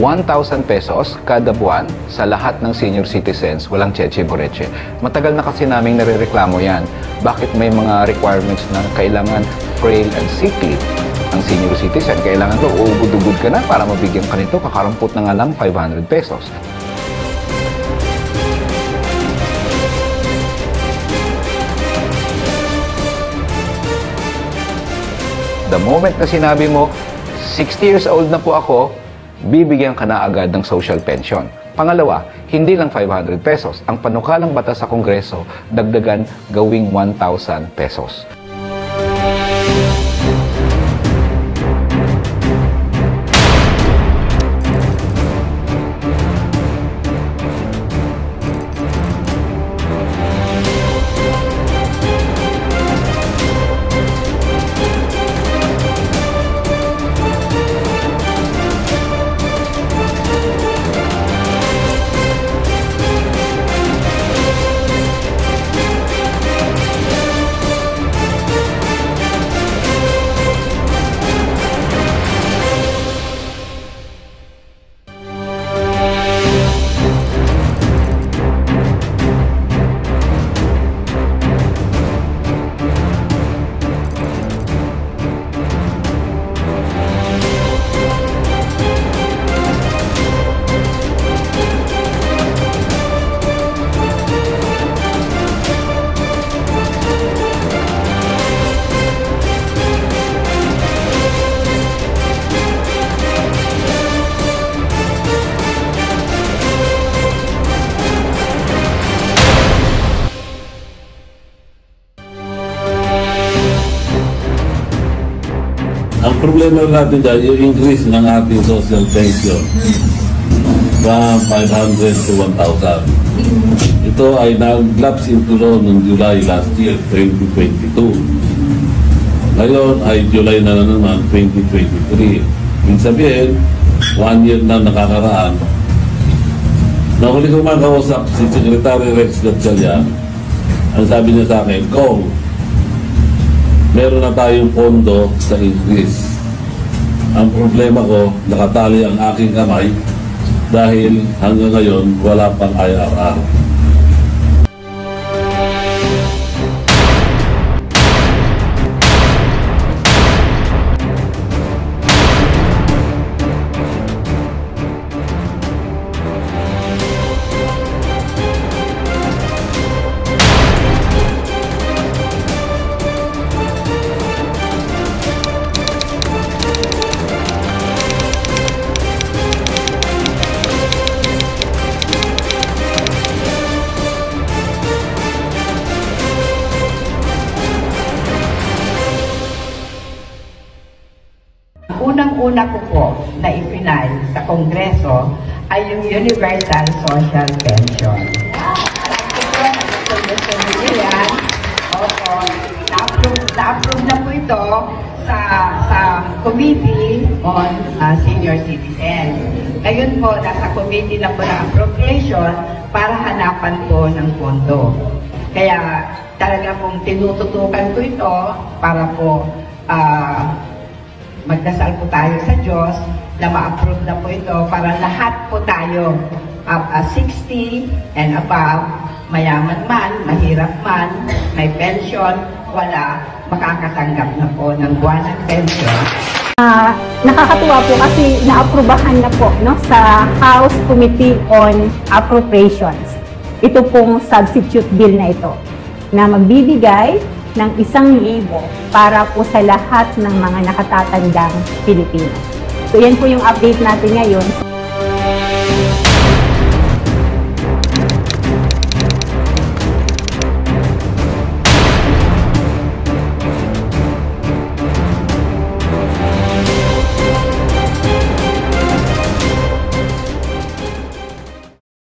1,000 pesos kada buwan sa lahat ng senior citizens, walang cheche boreche. Matagal na kasi naming nare-reklamo yan. Bakit may mga requirements na kailangan frail and sick ang senior citizen? Kailangan ko, uugod-ugod ka na para mabigyan ka nito, kakarampot na nga lang 500 pesos. The moment na sinabi mo, 60 years old na po ako, bibigyan ka na agad ng social pension. Pangalawa, hindi lang 500 pesos. Ang panukalang batas sa Kongreso, dagdagan gawing 1,000 pesos. Ang problema natin dyan, yung increase ng ating social pension from 500 to 1,000. Ito ay nag-lapse into law noong July last year, 2022. Ngayon ay July na naman, 2023. Ibig sabihin, one year na nakakaraan. Nahuli ko makausap si Secretary Rex Gatchalian, ang sabi niya sa akin, Kong, meron na tayong pondo sa increase. Ang problema ko, nakatali ang aking kamay dahil hanggang ngayon wala pang IRR. Unang-una ko po na ipinal sa Kongreso ay yung Universal Social Pension. Opo. Na-approve, na po ito sa sa Committee on uh, Senior Citizens. Ngayon po, nasa Committee na po ng Appropriation para hanapan po ng pondo. Kaya talaga pong tinututukan ko ito para po ah, magdasal po tayo sa Diyos na ma-approve na po ito para lahat po tayo up uh, 60 and above, mayaman man, mahirap man, may pension, wala, makakatanggap na po ng buwanang pension. Ah, nakakatuwa po kasi naaprubahan na po no, sa House Committee on Appropriations. Ito pong substitute bill na ito na magbibigay ng isang libo para po sa lahat ng mga nakatatandang Pilipino. So yan po yung update natin ngayon.